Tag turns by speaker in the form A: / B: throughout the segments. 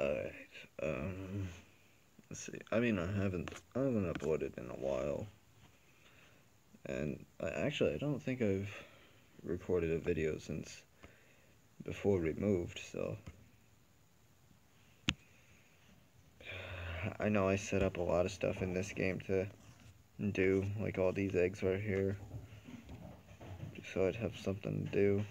A: Alright, um, let's see. I mean, I haven't, I haven't uploaded in a while. And I, actually, I don't think I've recorded a video since before we moved, so. I know I set up a lot of stuff in this game to do, like all these eggs right here, so I'd have something to do.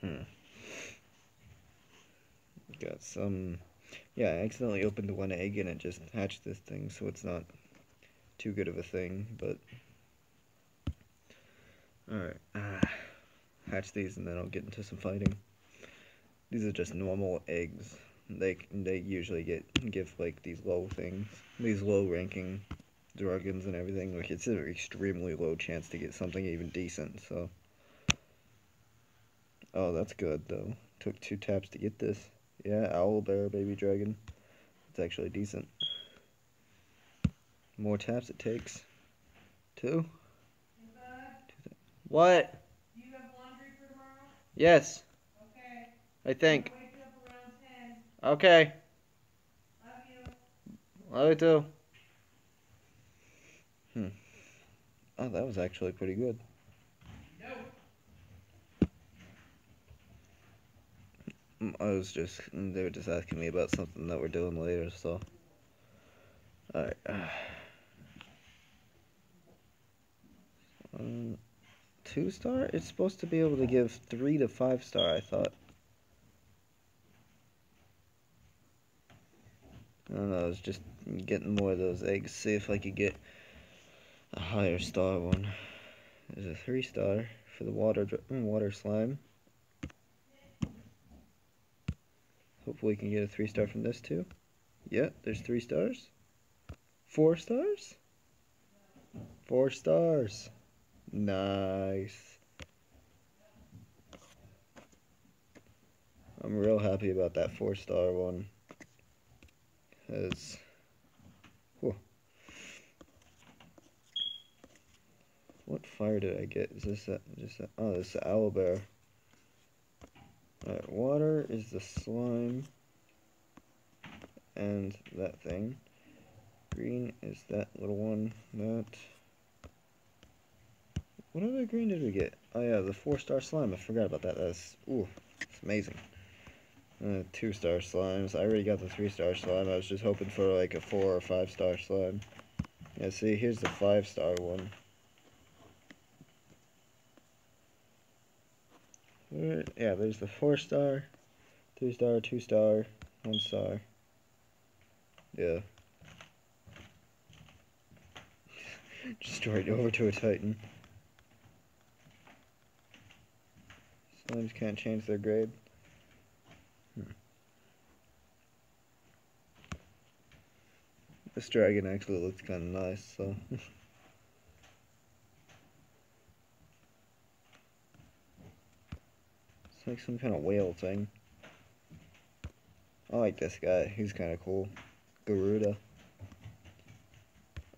A: Hmm. Some... Yeah, I accidentally opened one egg and it just hatched this thing, so it's not too good of a thing, but... Alright, ah, hatch these and then I'll get into some fighting. These are just normal eggs. They they usually get give like these low things, these low ranking dragons and everything. Like it's an extremely low chance to get something even decent. So Oh, that's good, though. Took two taps to get this. Yeah, owl bear, baby dragon. It's actually decent. More taps it takes. Two? Two what?
B: Do you have laundry for tomorrow?
A: Yes,
B: Okay.
A: I think.
B: Wake up ten.
A: Okay,
B: Love you.
A: love you too. Hmm. Oh, that was actually pretty good.
B: No.
A: Mm, I was just, they were just asking me about something that we're doing later, so. Alright. Um, two star? It's supposed to be able to give three to five star, I thought. I don't know, I was just getting more of those eggs, see if I could get a higher star one. There's a three star for the water water slime. Hopefully we can get a three star from this too. Yeah, there's three stars. Four stars? Four stars. Nice. I'm real happy about that four star one. Cause what fire did I get? Is this a, just a, oh this is owl bear. Alright, water is the slime and that thing. Green is that little one. That. What other green did we get? Oh yeah, the four star slime. I forgot about that. That's ooh, it's amazing. Uh, two star slimes. I already got the three star slime. I was just hoping for like a four or five star slime. Yeah, see, here's the five star one. Yeah, there's the four star, three star, two star, one star. Yeah. Just straight over to a Titan. Slimes can't change their grade. Hmm. This dragon actually looks kind of nice, so. like some kind of whale thing. I like this guy. He's kind of cool. Garuda.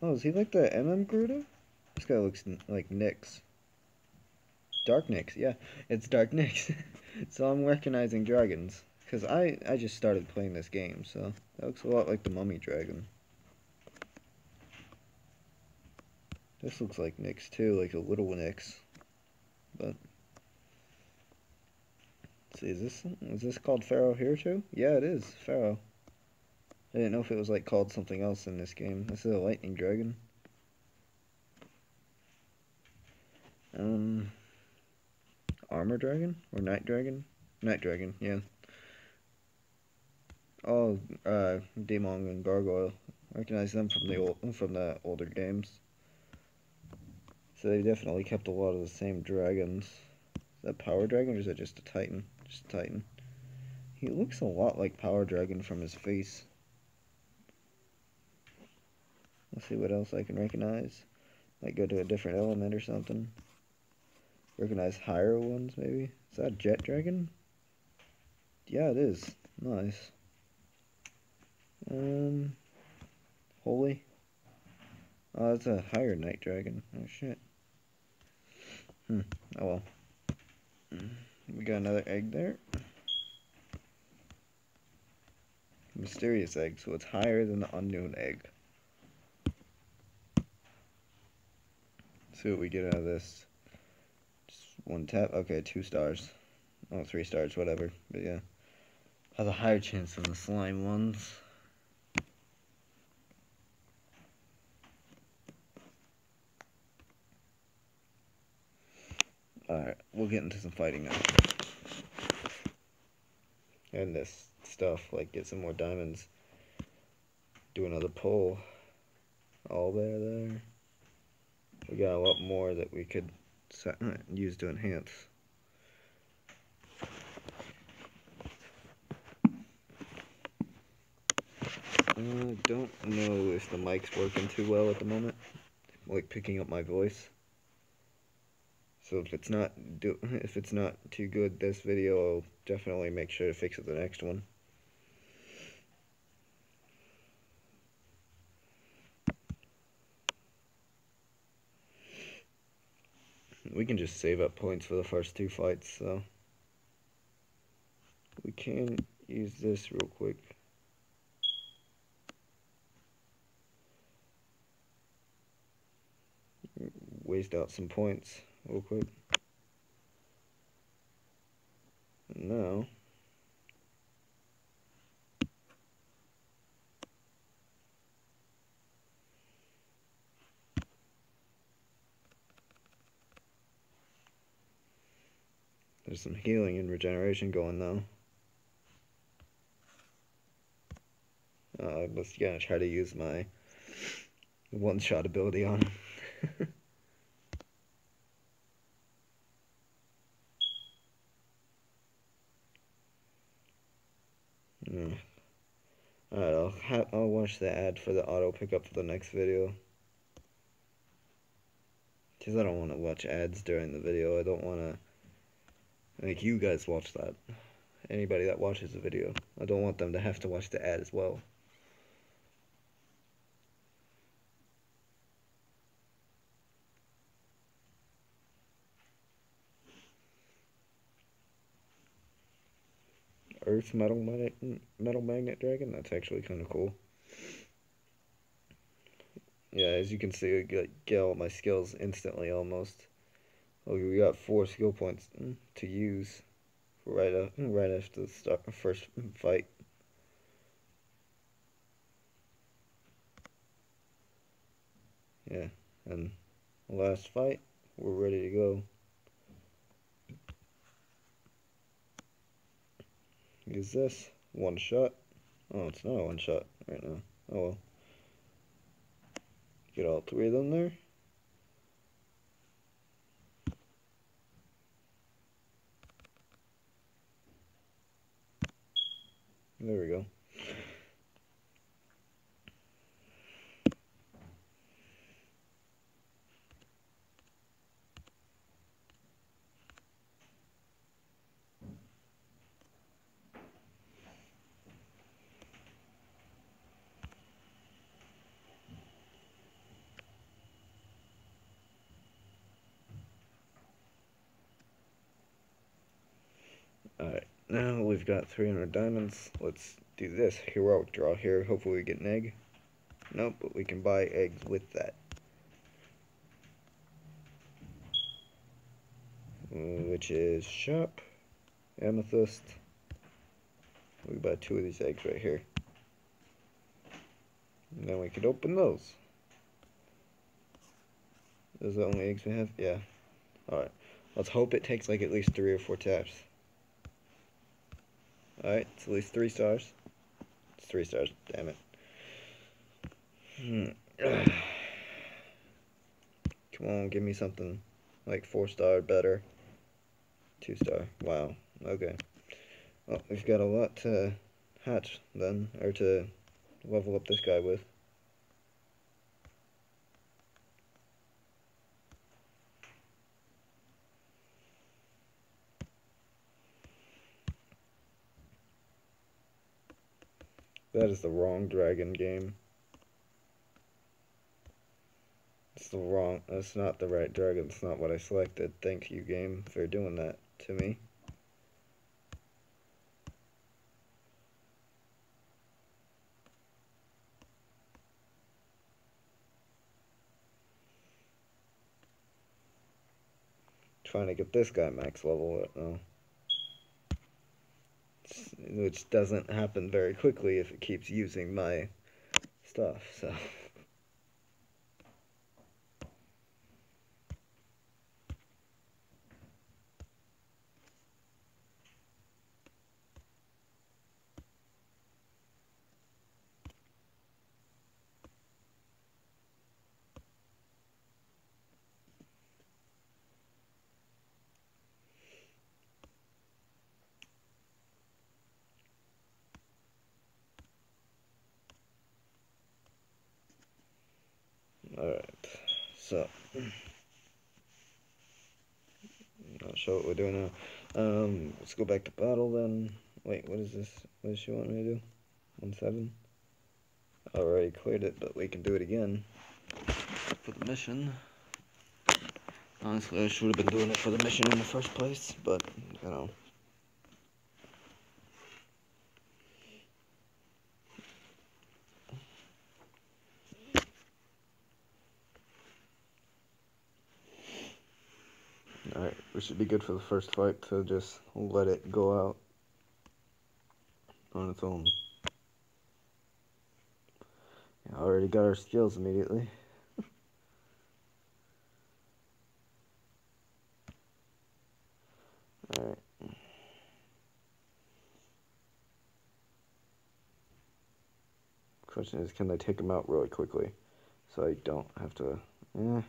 A: Oh, is he like the MM Garuda? This guy looks like Nyx. Dark Nyx, yeah. It's Dark Nyx. so I'm recognizing dragons. Because I, I just started playing this game, so that looks a lot like the Mummy Dragon. This looks like Nyx too, like a little Nyx. But let's see, is this is this called Pharaoh here too? Yeah, it is Pharaoh. I didn't know if it was like called something else in this game. This is a lightning dragon. Um, armor dragon or night dragon? Night dragon, yeah. Oh, uh, Demon and Gargoyle. Recognize them from the old from the older games. So they definitely kept a lot of the same dragons. Is that Power Dragon or is that just a Titan? Just Titan. He looks a lot like Power Dragon from his face. Let's see what else I can recognize. Might go to a different element or something. Recognize higher ones, maybe? Is that Jet Dragon? Yeah, it is. Nice. Um, holy. Oh, that's a higher night dragon. Oh shit. Hmm. Oh well. We got another egg there. Mysterious egg, so it's higher than the unknown egg. See what we get out of this. Just one tap. Okay, two stars. Oh, three stars, whatever. But yeah. Has a higher chance than the slime ones. Alright, we'll get into some fighting now. And this stuff, like get some more diamonds. Do another pull. All there, there. We got a lot more that we could uh, use to enhance. I don't know if the mic's working too well at the moment. Like picking up my voice. So if it's not do if it's not too good this video, I'll definitely make sure to fix it the next one. We can just save up points for the first two fights, so we can use this real quick. Waste out some points real quick. now, there's some healing and regeneration going though. Uh, just gonna try to use my one-shot ability on him. Mm. Alright, I'll, I'll watch the ad for the auto pickup for the next video. Because I don't want to watch ads during the video. I don't want to make you guys watch that. Anybody that watches the video. I don't want them to have to watch the ad as well. Earth Metal Magnet, Metal Magnet Dragon. That's actually kind of cool. Yeah, as you can see, I get, all my skills instantly almost. Oh, we got four skill points mm, to use right up, right after the start, first fight. Yeah, and last fight, we're ready to go. Use this. One shot. Oh, it's not a one shot right now. Oh well. Get all three of them there. There we go. Alright, now we've got 300 diamonds. Let's do this heroic draw here. Hopefully we get an egg. Nope, but we can buy eggs with that. Which is shop, amethyst. We buy two of these eggs right here. And then we could open those. Those are the only eggs we have? Yeah. Alright. Let's hope it takes like at least three or four taps. Alright, it's at least three stars. It's three stars, damn it. Hmm. Come on, give me something like four star better. Two star. Wow. Okay. Well, we've got a lot to hatch then, or to level up this guy with. That is the wrong dragon game. It's the wrong, that's not the right dragon, it's not what I selected. Thank you game for doing that to me. Trying to get this guy max level, uh, which doesn't happen very quickly if it keeps using my stuff, so. Alright, so not sure what we're doing now. Um, let's go back to battle then. Wait, what is this? What does she want me to do? One seven. Already cleared it, but we can do it again for the mission. Honestly, I should have been doing it for the mission in the first place, but you know. Should be good for the first fight to just let it go out on its own. Yeah, already got our skills immediately. Alright. Question is, can I take him out really quickly so I don't have to... Eh.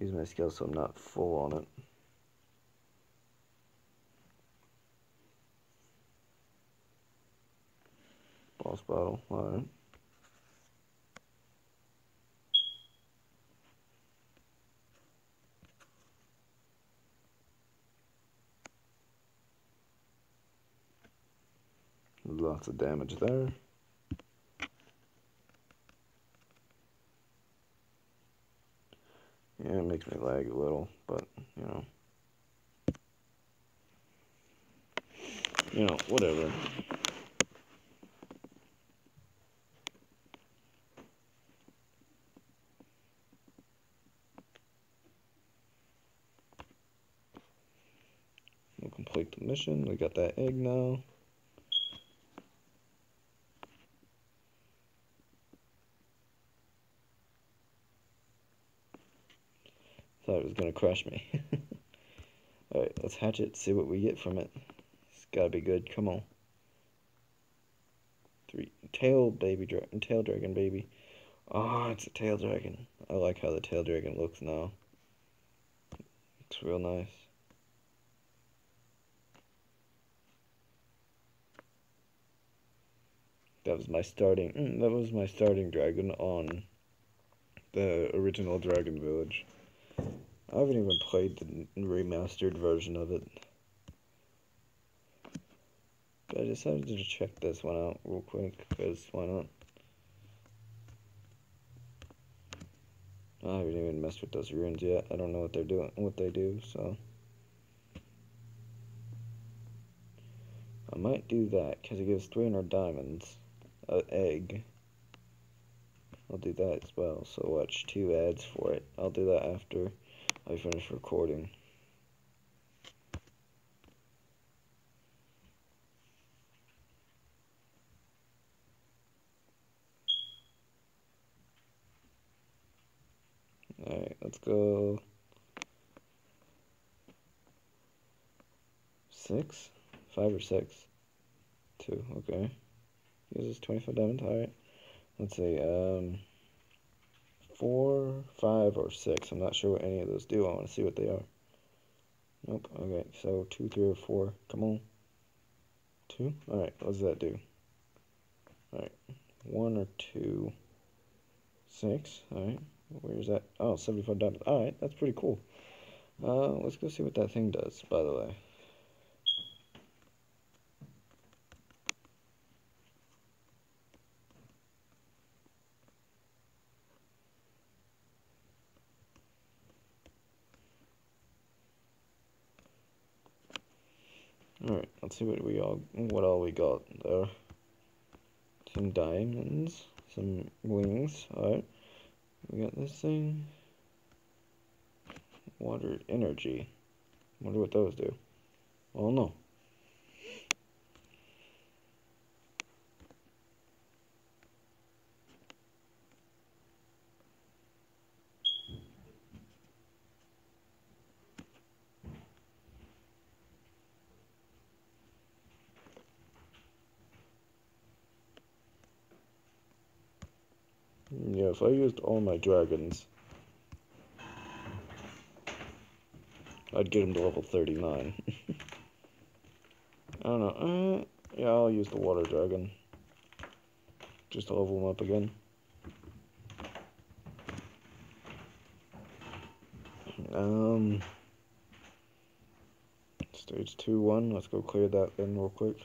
A: Use my skill so I'm not full on it. Boss battle, alright. Lots of damage there. Yeah, it makes me lag a little, but, you know. You know, whatever. We'll complete the mission. We got that egg now. Was gonna crush me. Alright, let's hatch it, see what we get from it. It's gotta be good, come on. Three tail baby dragon tail dragon baby. Oh, it's a tail dragon. I like how the tail dragon looks now. Looks real nice. That was my starting mm, that was my starting dragon on the original Dragon Village. I haven't even played the remastered version of it. But I decided to check this one out real quick, because why not? I haven't even messed with those runes yet. I don't know what they're doing, what they do, so. I might do that, because it gives 300 diamonds. An egg. I'll do that as well. So watch two ads for it. I'll do that after I finished recording. Alright, let's go. Six? Five or six? Two, okay. Uses 25 diamonds, alright. Let's see, um, four, five, or six. I'm not sure what any of those do. I want to see what they are. Nope, okay, so two, three, or four. Come on. Two? Alright, what does that do? Alright, one or two, six. Alright, where's that? Oh, 75 diamonds. Alright, that's pretty cool. Uh, let's go see what that thing does, by the way. Alright, let's see what we all what all we got there. Some diamonds, some wings, alright. We got this thing. Water energy. Wonder what those do. Oh no. Yes, I used all my dragons. I'd get him to level 39. I don't know. Uh, yeah, I'll use the water dragon. Just to level him up again. Um, stage 2 1. Let's go clear that in real quick.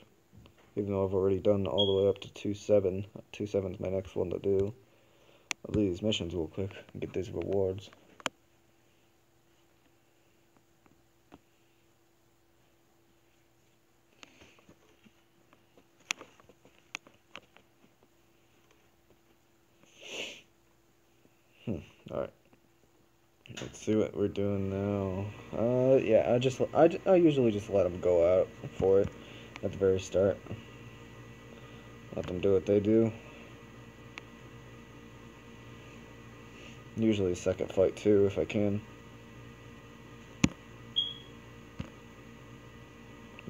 A: Even though I've already done all the way up to 2 7. 2 7 is my next one to do. I'll do these missions real quick and get these rewards. Hmm, alright. Let's see what we're doing now. Uh, yeah, I just, I, I usually just let them go out for it at the very start. Let them do what they do. Usually second fight too, if I can.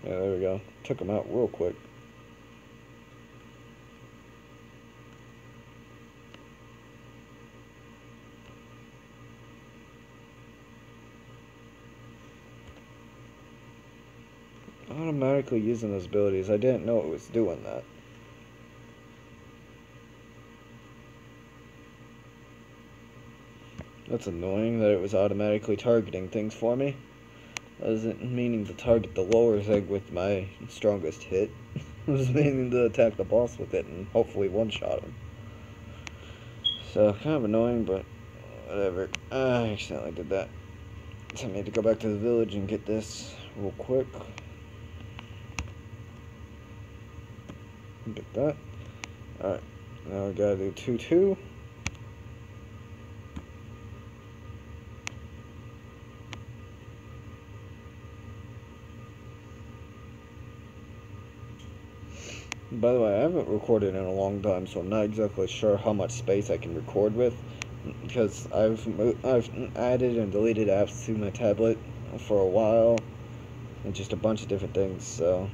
A: Yeah, there we go. Took him out real quick. Automatically using those abilities. I didn't know it was doing that. That's annoying that it was automatically targeting things for me. I wasn't meaning to target the lower Zeg with my strongest hit. I was meaning to attack the boss with it and hopefully one-shot him. So, kind of annoying, but whatever. I accidentally did that. So I need to go back to the village and get this real quick. Get that. Alright, now we gotta do 2-2. By the way, I haven't recorded in a long time, so I'm not exactly sure how much space I can record with, because I've I've added and deleted apps to my tablet for a while, and just a bunch of different things. So.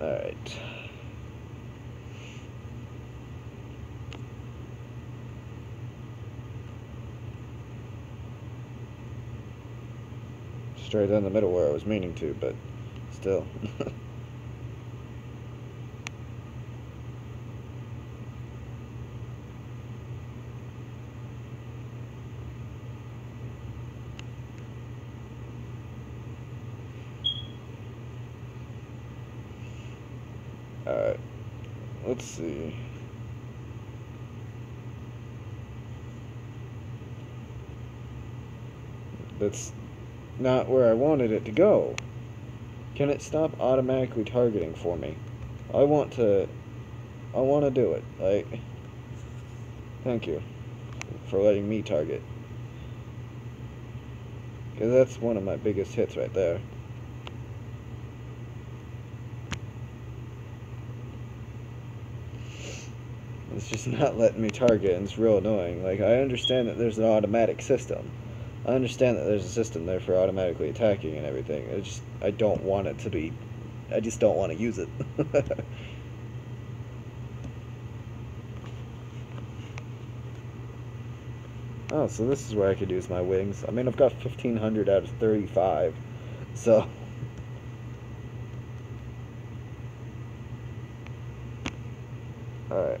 A: Alright. Straight down the middle where I was meaning to, but still. Alright, let's see. That's not where I wanted it to go. Can it stop automatically targeting for me? I want to, I want to do it. Like, thank you for letting me target. Because that's one of my biggest hits right there. It's just not letting me target, and it's real annoying. Like, I understand that there's an automatic system. I understand that there's a system there for automatically attacking and everything. I just I don't want it to be I just don't want to use it. oh, so this is where I could use my wings. I mean, I've got 1500 out of 35. So Alright.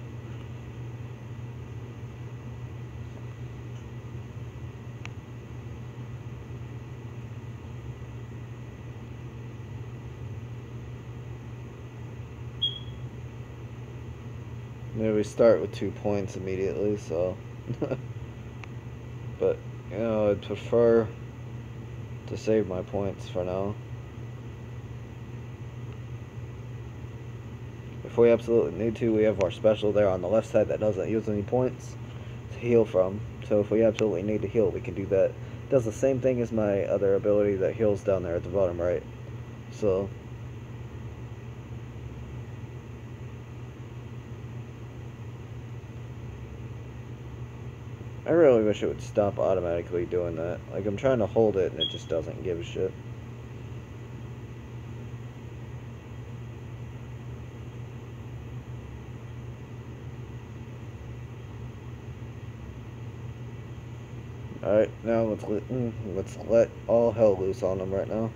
A: Yeah, we start with two points immediately, so. but, you know, I'd prefer to save my points for now. If we absolutely need to, we have our special there on the left side that doesn't use any points to heal from. So if we absolutely need to heal, we can do that. It does the same thing as my other ability that heals down there at the bottom right. So I really wish it would stop automatically doing that. Like, I'm trying to hold it and it just doesn't give a shit. Alright, now let's let, mm, let's let all hell loose on them right now.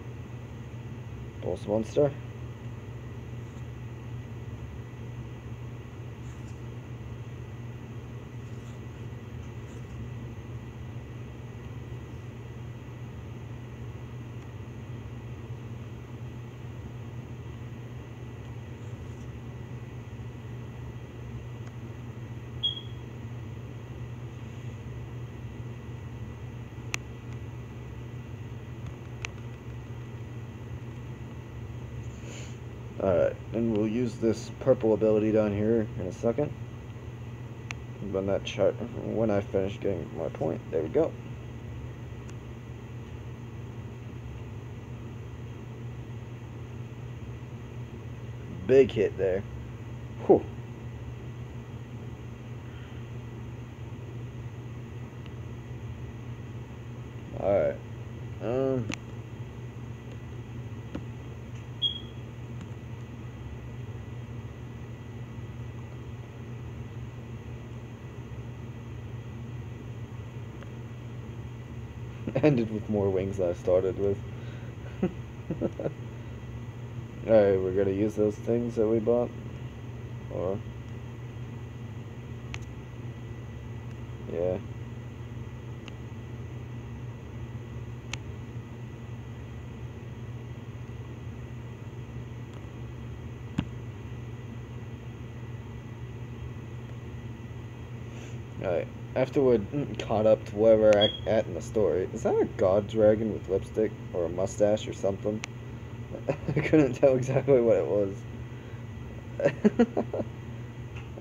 A: Boss monster. Alright, and we'll use this purple ability down here in a second. When that chart, when I finish getting my point, there we go. Big hit there. Whew. Alright. Um... ended with more wings than I started with. Alright, we're gonna use those things that we bought. Or... Yeah. Alright after we're mm, caught up to where we're at in the story, is that a god dragon with lipstick or a mustache or something? I couldn't tell exactly what it was.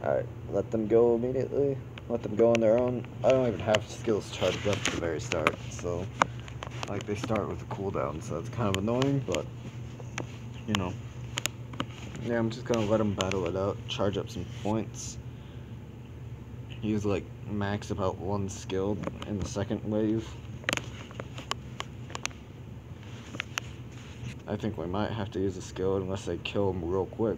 A: Alright, let them go immediately. Let them go on their own. I don't even have skills charged up at the very start, so like they start with a cooldown, so it's kind of annoying, but you know. Yeah, I'm just gonna let them battle it out, charge up some points use like max about one skill in the second wave. I think we might have to use a skill unless they kill him real quick.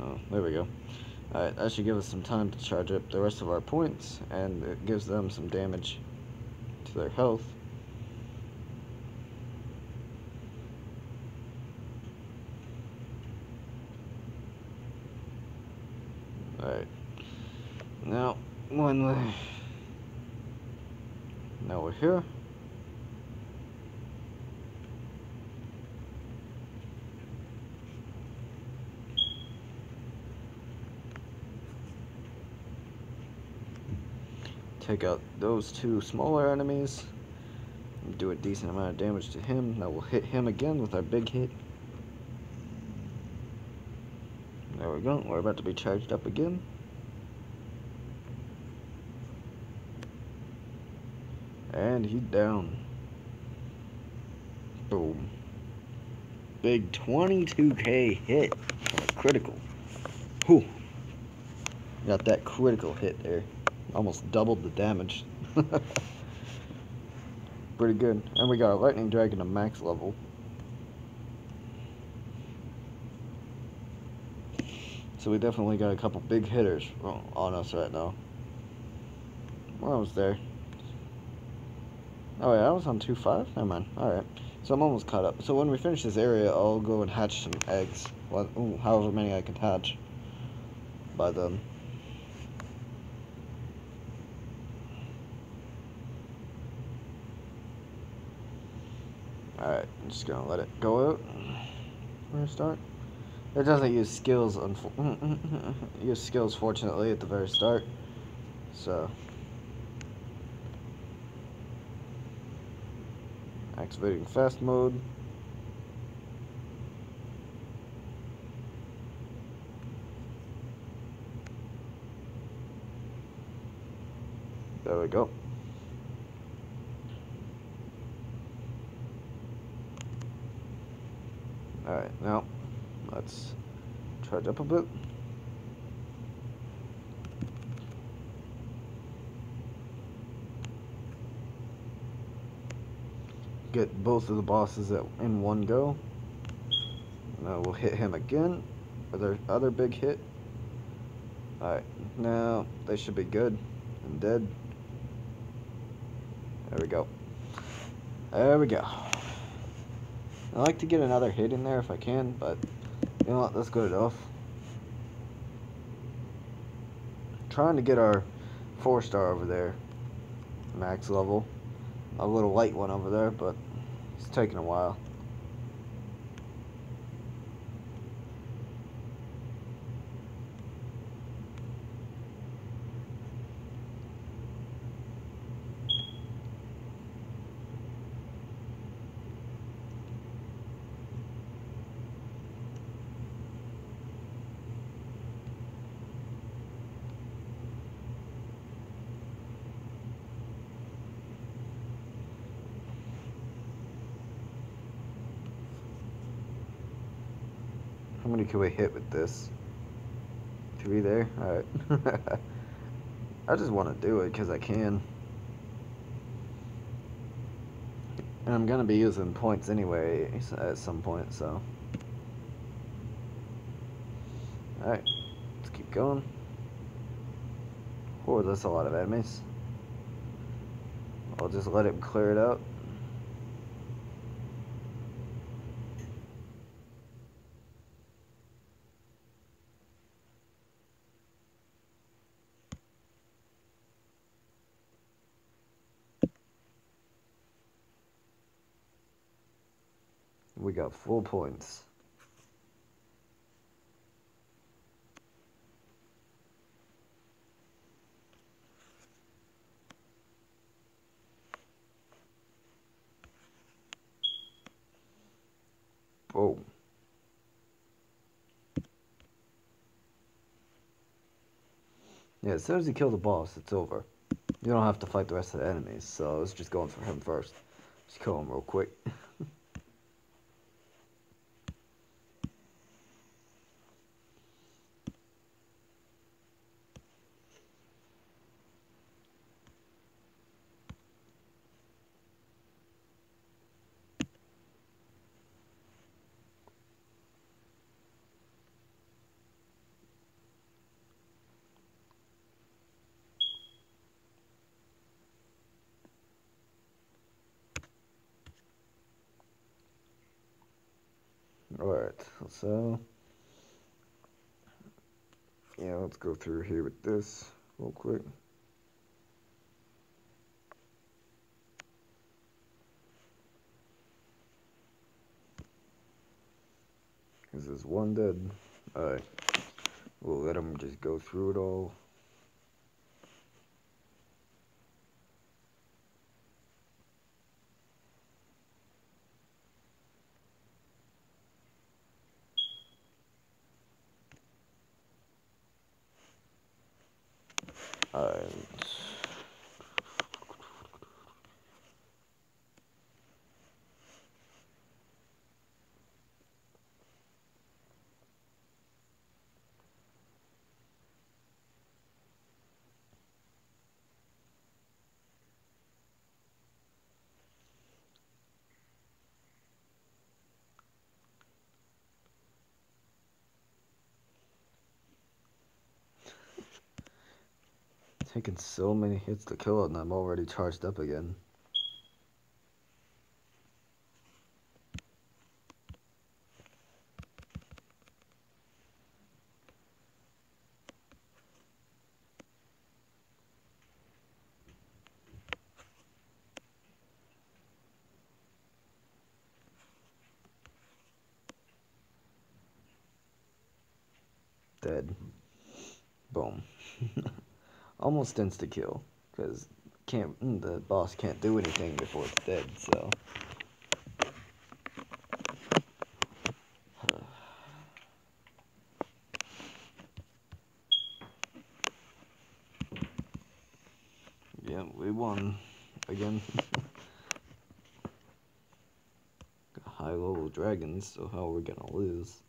A: Oh, there we go. Alright, that should give us some time to charge up the rest of our points, and it gives them some damage to their health. Alright. Now, when the... Now we're here. Take out those two smaller enemies. Do a decent amount of damage to him. Now we'll hit him again with our big hit. There we go. We're about to be charged up again. And he's down. Boom. Big 22k hit. Critical. Whew. Got that critical hit there. Almost doubled the damage. Pretty good. And we got a lightning dragon to max level. So we definitely got a couple big hitters on us right now. We're almost there. Oh yeah, I was on 2-5? Never mind. Alright. So I'm almost caught up. So when we finish this area, I'll go and hatch some eggs. Well, ooh, however many I can hatch by then. Alright, I'm just gonna let it go out. We're gonna start. It doesn't use skills, use skills fortunately at the very start. So. Activating fast mode. There we go. Alright, now charge up a bit. Get both of the bosses in one go. Now we'll hit him again. Other other big hit. Alright, now they should be good and dead. There we go. There we go. I like to get another hit in there if I can, but you know what, that's good enough. Trying to get our four star over there, max level. A little light one over there, but it's taking a while. Many can we hit with this? Three there? Alright. I just want to do it because I can. And I'm going to be using points anyway at some point, so. Alright, let's keep going. Oh, that's a lot of enemies. I'll just let it clear it out. Got full points. Boom. Yeah, as soon as you kill the boss, it's over. You don't have to fight the rest of the enemies, so it's just going for him first. Just kill him real quick. Alright, so yeah, let's go through here with this real quick. This is one dead. Alright, we'll let him just go through it all. Taking so many hits to kill it and I'm already charged up again. Dead. Boom. Almost insta kill, because can't mm, the boss can't do anything before it's dead. So. yeah, we won again. High level dragons, so how are we gonna lose?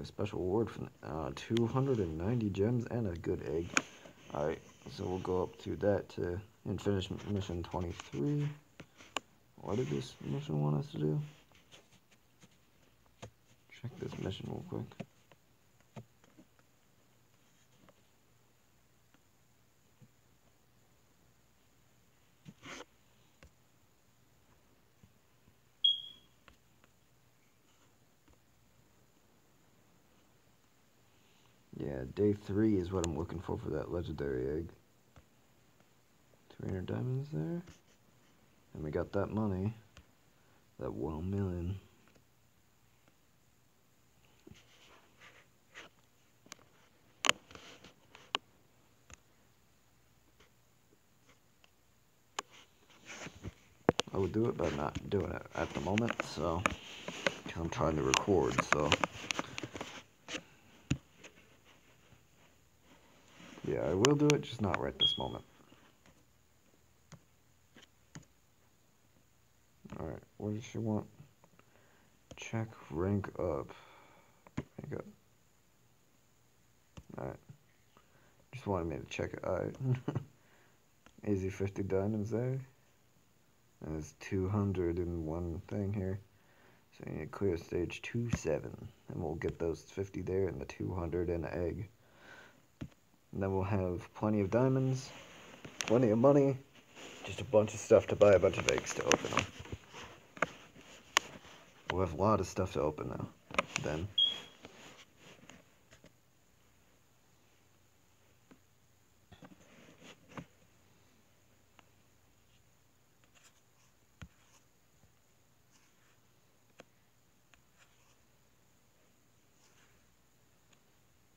A: A special award from uh, 290 gems and a good egg. Alright, so we'll go up to that to and finish mission 23. What did this mission want us to do? Check this mission real quick. Yeah, day three is what I'm looking for for that legendary egg. 300 diamonds there. And we got that money. That one million. I would do it, but I'm not doing it at the moment, so I'm trying to record, so I will do it, just not right this moment. Alright, what does she want? Check rank up. Rank up. Alright. Just wanted me to check it. out. Easy 50 diamonds there. And it's 201 thing here. So you need to clear stage 2-7. And we'll get those 50 there and the 200 and an egg. And then we'll have plenty of diamonds, plenty of money, just a bunch of stuff to buy a bunch of eggs to open. We'll have a lot of stuff to open now, then.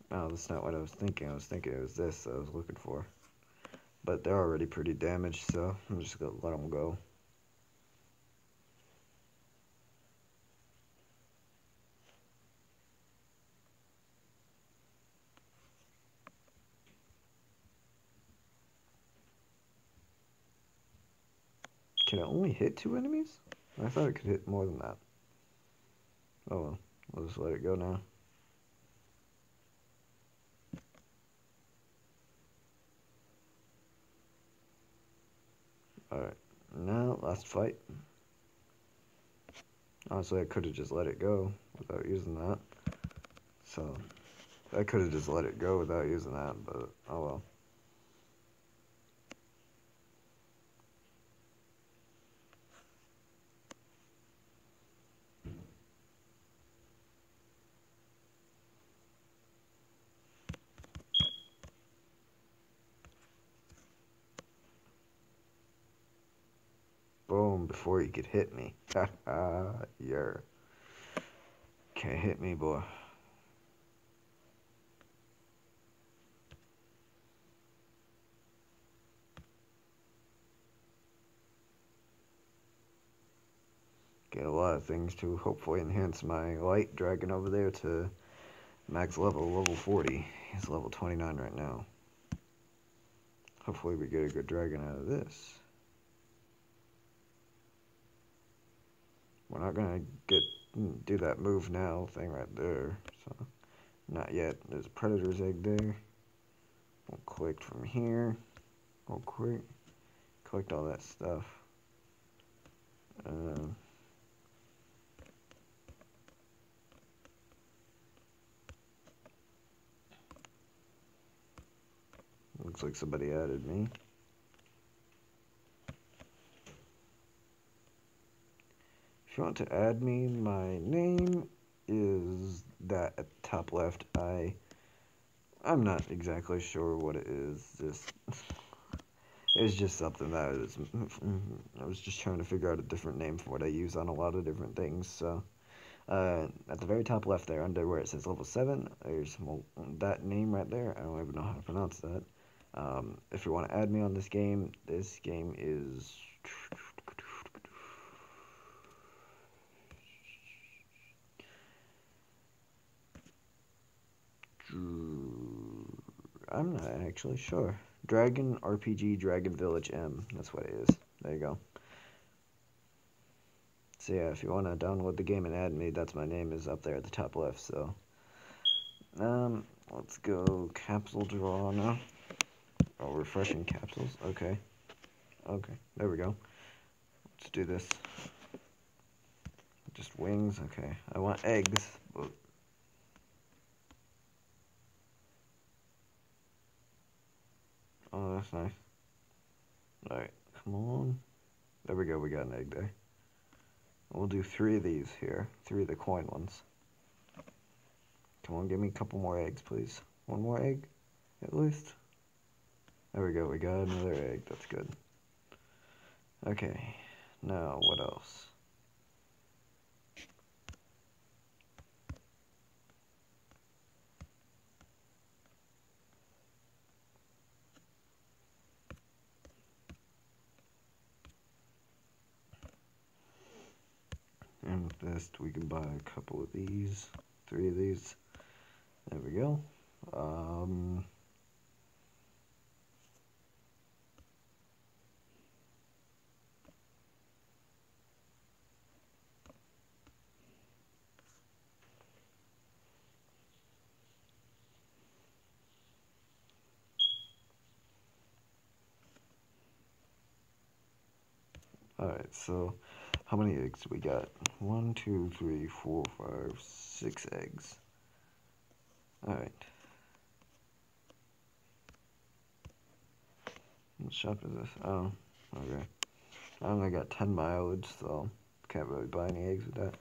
A: Oh, that's not what I was thinking. I was thinking it was this I was looking for. But they're already pretty damaged, so I'm just going to let them go. Can it only hit two enemies? I thought it could hit more than that. Oh well, I'll just let it go now. Alright, now last fight. Honestly, I could have just let it go without using that. So, I could have just let it go without using that, but oh well. Boom, before he could hit me. Yeah. Can't hit me, boy. Get a lot of things to hopefully enhance my light dragon over there to max level, level 40. He's level 29 right now. Hopefully we get a good dragon out of this. We're not gonna get do that move now thing right there. So not yet. There's a predator's egg there. We'll collect from here. We'll quick collect all that stuff. Um, looks like somebody added me. If you want to add me, my name is that at the top left. I I'm not exactly sure what it is. Just it's just something that I was I was just trying to figure out a different name for what I use on a lot of different things. So Uh, at the very top left there, under where it says level 7, there's well, that name right there. I don't even know how to pronounce that. Um, if you want to add me on this game, this game is... I'm not actually sure. Dragon RPG Dragon Village M. That's what it is. There you go. So yeah, if you want to download the game and add me, that's my name is up there at the top left. So, um, let's go capsule draw now. Oh, refreshing capsules. Okay. Okay, there we go. Let's do this. Just wings. Okay, I want eggs. Oh, that's nice. Alright, come on. There we go, we got an egg there. We'll do three of these here. Three of the coin ones. Come on, give me a couple more eggs, please. One more egg, at least. There we go, we got another egg. That's good. Okay, now what else? Amethyst, we can buy a couple of these, three of these. There we go. Um, Alright, so how many eggs do we got? One, two, three, four, five, six eggs. Alright. What shop is this? Oh, okay. I only got 10 mileage, so can't really buy any eggs with that.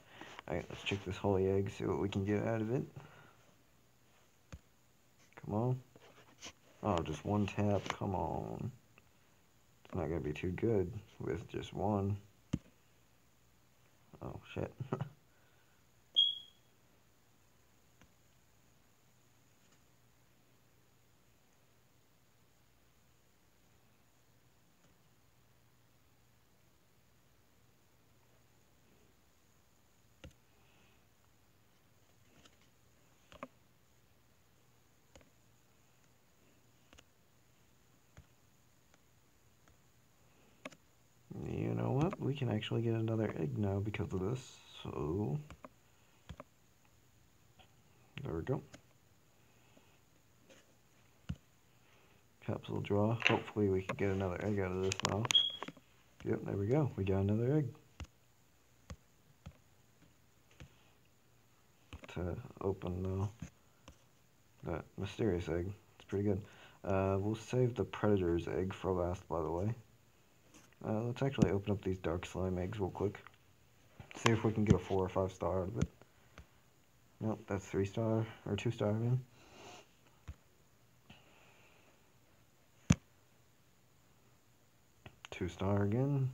A: Alright, let's check this holy egg, see what we can get out of it. Come on. Oh, just one tap, come on. It's not to be too good with just one. Oh, shit. we can actually get another egg now because of this. So, there we go. Capsule draw. Hopefully we can get another egg out of this now. Yep, there we go. We got another egg. To open though. That mysterious egg. It's pretty good. Uh, we'll save the predator's egg for last, by the way. Uh, let's actually open up these dark slime eggs real quick. See if we can get a four or five star out of it. Nope, that's three star, or two star, I mean. Two star again.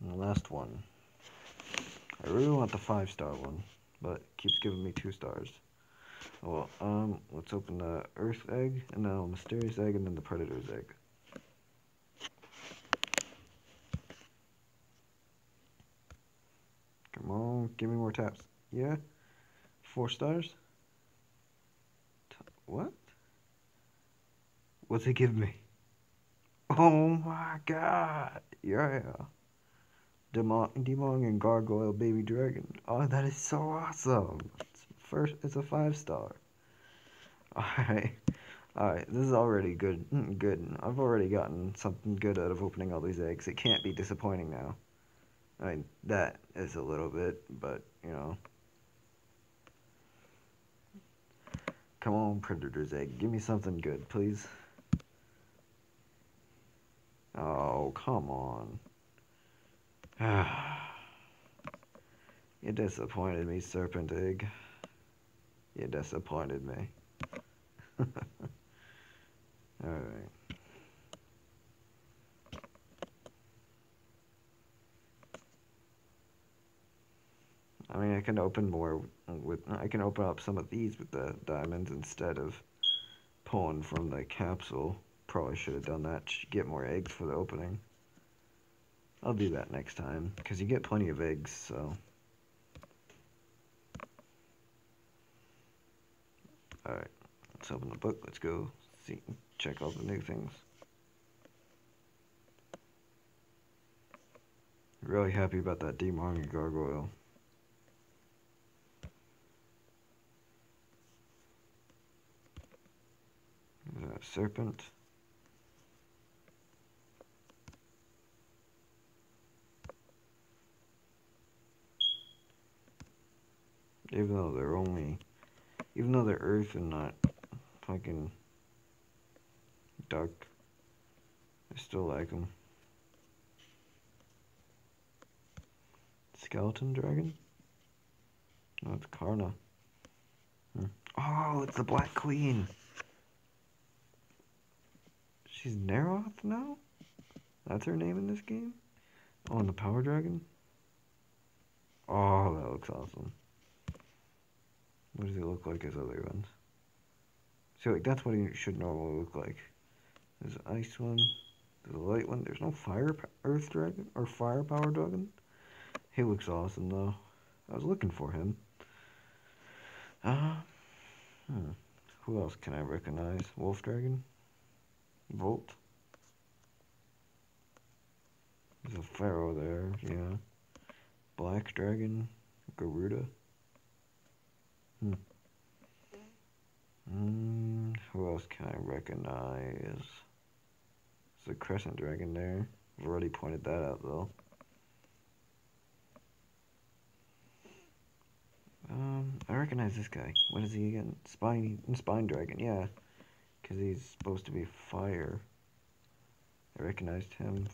A: And the last one. I really want the five star one, but keeps giving me two stars. Well, um, let's open the Earth egg, and then the Mysterious egg, and then the Predator's egg. Come on, give me more taps. Yeah? Four stars? T what? What's it give me? Oh my god! Yeah. Demon, Demon and Gargoyle Baby Dragon. Oh, that is so awesome! First, it's a five star. Alright. Alright, this is already good. Mm, good. I've already gotten something good out of opening all these eggs. It can't be disappointing now. I mean, that is a little bit, but, you know. Come on, Predator's egg. Give me something good, please. Oh, come on. you disappointed me, Serpent Egg. You disappointed me. Alright. I mean, I can open more with, I can open up some of these with the diamonds instead of pulling from the capsule. Probably should have done that to get more eggs for the opening. I'll do that next time, because you get plenty of eggs, so. Alright, let's open the book, let's go see, check all the new things. Really happy about that Demon Gargoyle. serpent. Even though they're only, even though they're earth and not fucking dark, I still like them. Skeleton dragon? No, it's Karna. Hmm. Oh, it's the Black Queen. She's Neroth now? That's her name in this game? Oh, and the Power Dragon? Oh, that looks awesome. What does he look like as other ones? So, like, that's what he should normally look like. There's an ice one. There's a light one. There's no fire earth dragon or fire power dragon. He looks awesome, though. I was looking for him. Uh, hmm. Who else can I recognize? Wolf dragon? Volt. There's a pharaoh there, yeah. Black dragon, Garuda. Mm, who else can I recognize? There's a crescent dragon there. I've already pointed that out though. Um, I recognize this guy. What is he again? Spine, spine dragon. Yeah, because he's supposed to be fire. I recognized him.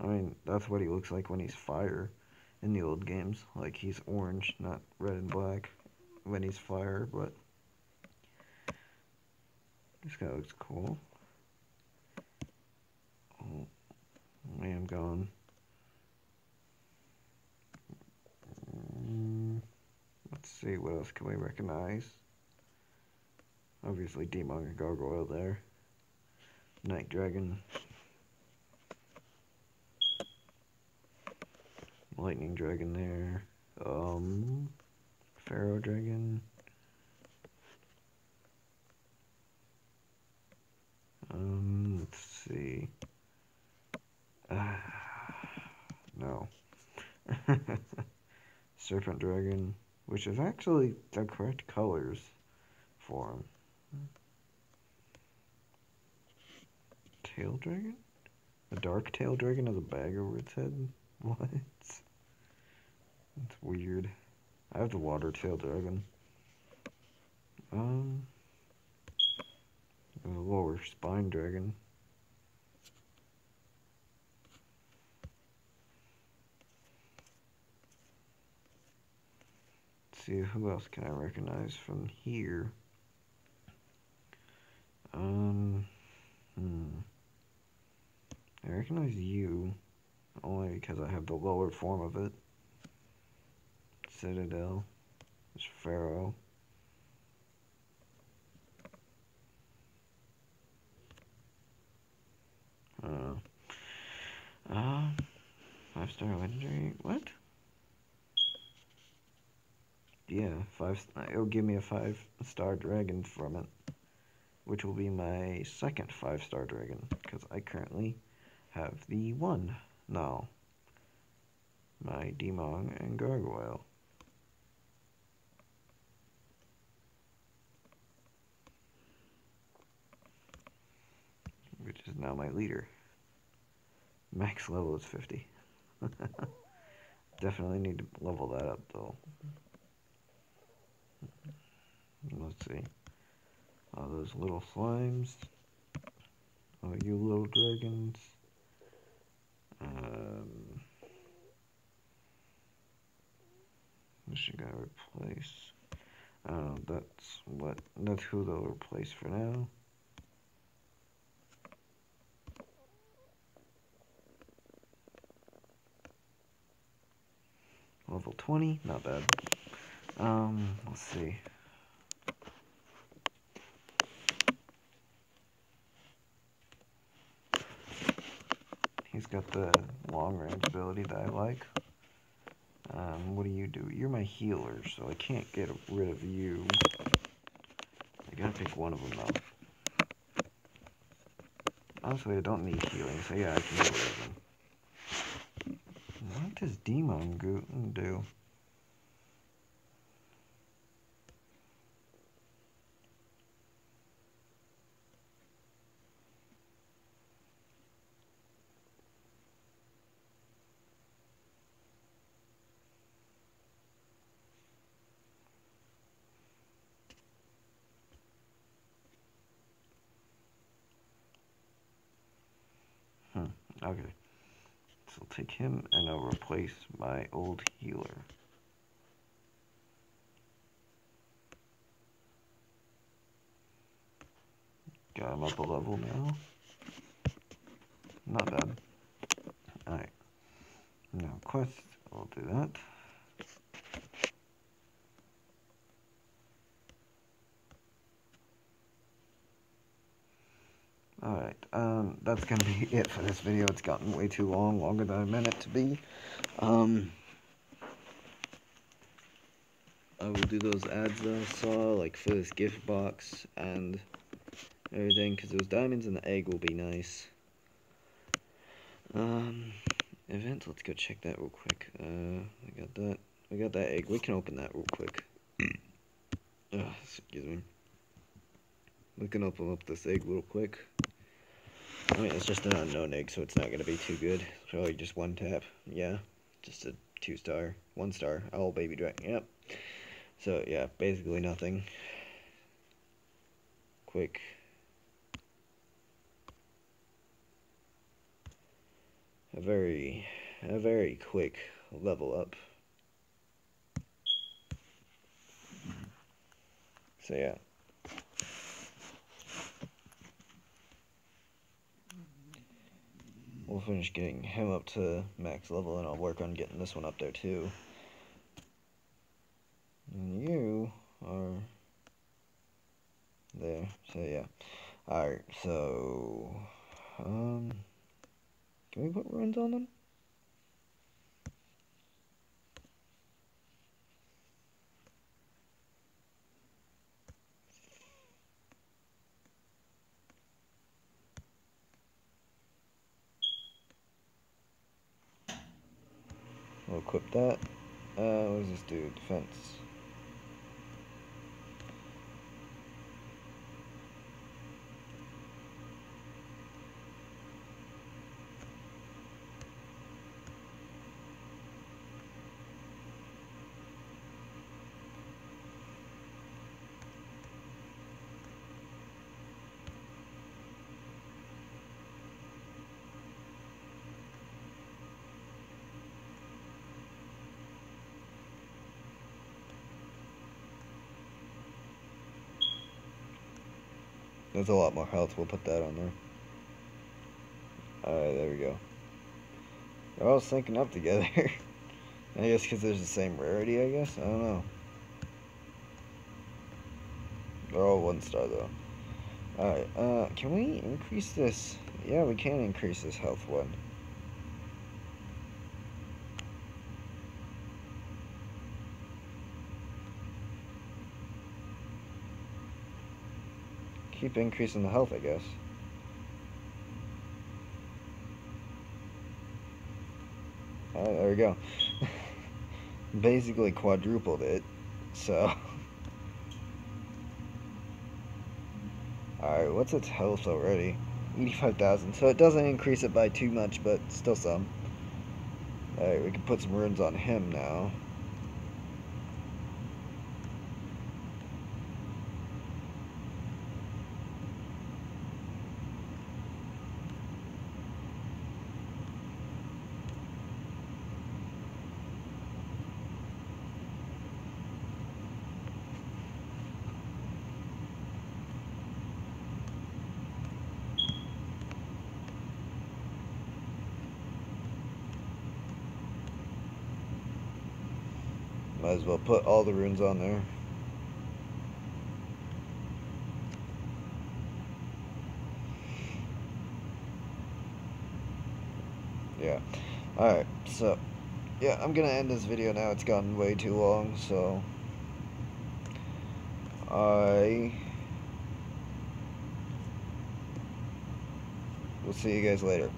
A: I mean, that's what he looks like when he's fire in the old games. Like, he's orange, not red and black when he's fire, but this guy looks cool. Oh, I am gone. Mm, let's see, what else can we recognize? Obviously, Demon and Gargoyle there. Night Dragon. Lightning Dragon there. Um, Pharaoh Dragon. Um, let's see. Uh, no. Serpent Dragon, which is actually the correct colors for him. Tail Dragon? A dark tail dragon has a bag over its head? What? That's weird. I have the water tail dragon. Um, lower spine dragon. Let's see who else can I recognize from here. Um, hmm. I recognize you only because I have the lower form of it. Citadel. There's Pharaoh. Uh, uh, five star legendary. What? Yeah, five. It'll give me a five star dragon from it, which will be my second five star dragon because I currently have the one now. My Demon and Gargoyle. which is now my leader. Max level is 50. Definitely need to level that up though. Let's see. All those little slimes. Oh, you little dragons. Um, what should I replace? Uh, that's what. That's who they'll replace for now. Level 20, not bad. Um, let's see. He's got the long range ability that I like. Um, what do you do? You're my healer, so I can't get rid of you. I gotta pick one of them though. Honestly, I don't need healing, so yeah, I can get rid of them. What does Demon do? Okay. I'll take him and I'll replace my old healer. Got him up a level now. Not bad. Alright. Now quest, I'll do that. Alright, um, that's gonna be it for this video. It's gotten way too long, longer than I meant it to be. Um, I will do those ads that I saw, like for this gift box and everything, because those diamonds and the egg will be nice. Um, event, let's go check that real quick. Uh, I got that. I got that egg. We can open that real quick. uh, excuse me. We can open up this egg real quick. I mean, it's just an unknown egg, so it's not going to be too good. Probably just one tap. Yeah, just a two star. One star. Oh, baby dragon. Yep. So, yeah, basically nothing. Quick. A very, a very quick level up. So, yeah. We'll finish getting him up to max level and I'll work on getting this one up there too. And you are there. So yeah. Alright, so um can we put runes on them? Equip that. Uh, what does this do? Defense. There's a lot more health. We'll put that on there. Alright, there we go. They're all syncing up together. I guess because there's the same rarity, I guess? I don't know. They're all one star, though. Alright, uh, can we increase this? Yeah, we can increase this health one. Keep increasing the health, I guess. There we go. Basically quadrupled it, so... Alright, what's its health already? 85,000, so it doesn't increase it by too much, but still some. Alright, we can put some runes on him now. Well put all the runes on there. Yeah. Alright, so, yeah, I'm gonna end this video now. It's gotten way too long, so... I... We'll see you guys later.